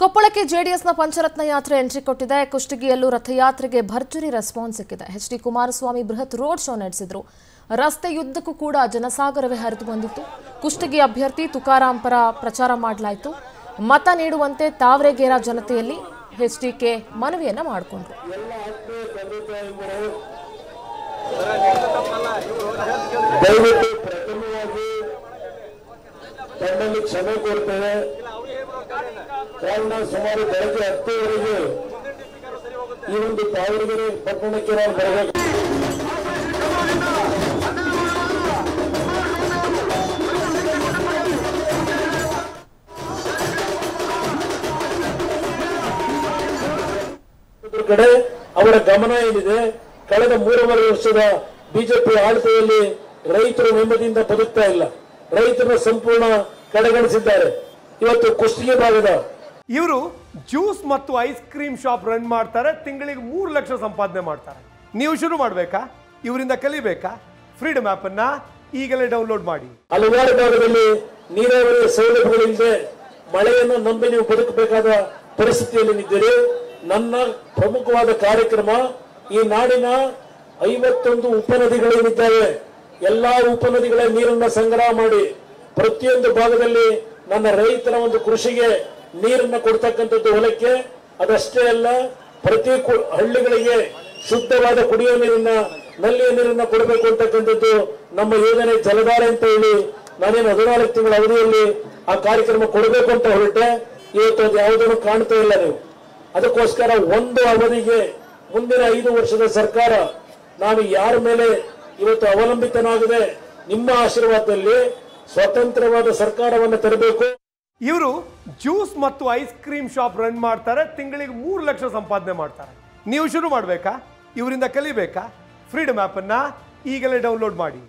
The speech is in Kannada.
ಕೊಪ್ಪಳಕ್ಕೆ ಜೆಡಿಎಸ್ನ ಪಂಚರತ್ನ ಯಾತ್ರೆ ಎಂಟ್ರಿ ಕೊಟ್ಟಿದೆ. ಕುಷ್ಟಗಿಯಲ್ಲೂ ರಥಯಾತ್ರೆಗೆ ಭರ್ಜರಿ ರೆಸ್ಪಾನ್ಸ್ ಸಿಕ್ಕಿದೆ. ಎಚ್ ಡಿ ಕುಮಾರಸ್ವಾಮಿ ಬೃಹತ್ ರೋಡ್ ಶೋ ನಡೆಸಿದ್ರು. ರಸ್ತೆಯುದ್ದಕ್ಕೂ ಕೂಡ ಜನಸಾಗರವೇ ಹರಿದು ಬಂದಿತ್ತು. ಕುಷ್ಟಗಿ ಅಭ್ಯರ್ಥಿ ತುಕಾರಾಂ ಪರ ಪ್ರಚಾರ ಮಾಡಲಾಯಿತು. ಮತ ನೀಡುವಂತೆ ತಾವರೆಗೇರ ಜನತೆಯಲ್ಲಿ ಎಚ್ ಡಿ ಕೆ ಪ್ರಥಮವಾಗಿ ತನ್ನಲ್ಲಿ ಕ್ಷಮೆ ಕಾರಣ ಸುಮಾರು ಬೆಳಗ್ಗೆ ಹತ್ತುವರೆಗೆ ಈ ಒಂದು ತಾವರೆಗೆರೆ ಪಟ್ಟಣಕ್ಕೆ ನಾನು ಬರಬೇಕು. ಕಡೆ ಅವರ ಗಮನ ಏನಿದೆ? ಕಳೆದ ಮೂರುವರೆ ವರ್ಷದ ಬಿಜೆಪಿ ಆಳ್ವಿಕೆಯಲ್ಲಿ ರೈತರು ನೆಮ್ಮದಿಯಿಂದ ಬದುಕ್ತಾ ಇಲ್ಲ. ರೈತರನ್ನ ಸಂಪೂರ್ಣ ಕಡೆಗಣಿಸಿದ್ದಾರೆ. ಇವತ್ತು ಕುಷ್ಟಗಿ ಭಾಗದ. ಇವರು ಜ್ಯೂಸ್ ಮತ್ತು ಐಸ್ ಕ್ರೀಮ್ ಶಾಪ್ ರನ್ ಮಾಡ್ತಾರೆ ತಿಂಗಳಿಗೆ ಮೂರು ಲಕ್ಷ ಸಂಪಾದನೆ ಮಾಡ್ತಾರೆ. ನೀವು ಶುರು ಮಾಡಬೇಕಾ? ಇವರಿಂದ ಕಲಿಬೇಕಾ? ಫ್ರೀಡಮ್ ಅನ್ನ ಈಗಲೇ ಡೌನ್ಲೋಡ್ ಮಾಡಿ. ಹಲವಾರು ಭಾಗದಲ್ಲಿ ನೀರಾವರಿ ಸೌಲಭ್ಯಗಳಿಂದ ಮಳೆಯನ್ನು ನಂಬಿ ನೀವು ಬದುಕಬೇಕಾದ ಪರಿಸ್ಥಿತಿಯಲ್ಲಿ ನಿದ್ದೀರಿ ನನ್ನ ಪ್ರಮುಖವಾದ ಕಾರ್ಯಕ್ರಮ ಈ ನಾಡಿನ ಐವತ್ತೊಂದು ಉಪನದಿಗಳೇನಿದ್ದಾವೆ ಎಲ್ಲಾ ಉಪನದಿಗಳ ನೀರನ್ನ ಸಂಗ್ರಹ ಮಾಡಿ ಪ್ರತಿಯೊಂದು ಭಾಗದಲ್ಲಿ ನನ್ನ ರೈತರ ಒಂದು ಕೃಷಿಗೆ ನೀರನ್ನು ಕೊಡ್ತಕ್ಕಂಥದ್ದು ಹೊಲಕ್ಕೆ, ಅದಷ್ಟೇ ಅಲ್ಲ, ಪ್ರತಿ ಹಳ್ಳಿಗಳಿಗೆ ಶುದ್ಧವಾದ ಕುಡಿಯುವ ನೀರನ್ನ, ನಲ್ಲಿಯ ನೀರನ್ನ ಕೊಡಬೇಕು ಅಂತಕ್ಕಂಥದ್ದು ನಮ್ಮ ಯೋಜನೆ ಜಲಧಾರ ಅಂತ ಹೇಳಿ ನಾನೇನು ಹದಿನಾಲ್ಕು ತಿಂಗಳ ಅವಧಿಯಲ್ಲಿ ಆ ಕಾರ್ಯಕ್ರಮ ಕೊಡಬೇಕು ಅಂತ ಹೊರಟೆ, ಇವತ್ತು ಅದು ಯಾವುದನ್ನು ಕಾಣ್ತಾ ಇಲ್ಲ ನೀವು. ಅದಕ್ಕೋಸ್ಕರ ಒಂದು ಅವಧಿಗೆ ಮುಂದಿನ ಐದು ವರ್ಷದ ಸರ್ಕಾರ ನಾನು ಯಾರ ಮೇಲೆ ಇವತ್ತು ಅವಲಂಬಿತನಾಗದೆ ನಿಮ್ಮ ಆಶೀರ್ವಾದದಲ್ಲಿ ಸ್ವತಂತ್ರವಾದ ಸರ್ಕಾರವನ್ನು ತರಬೇಕು. ಇವರು ಜ್ಯೂಸ್ ಮತ್ತು ಐಸ್ ಕ್ರೀಮ್ ಶಾಪ್ ರನ್ ಮಾಡ್ತಾರೆ, ತಿಂಗಳಿಗೆ ಮೂರು ಲಕ್ಷ ಸಂಪಾದನೆ ಮಾಡ್ತಾರೆ. ನೀವು ಶುರು ಮಾಡಬೇಕಾ? ಇವರಿಂದ ಕಲಿಬೇಕಾ? ಫ್ರೀಡಮ್ ಅನ್ನ ಈಗಲೇ ಡೌನ್ಲೋಡ್ ಮಾಡಿ.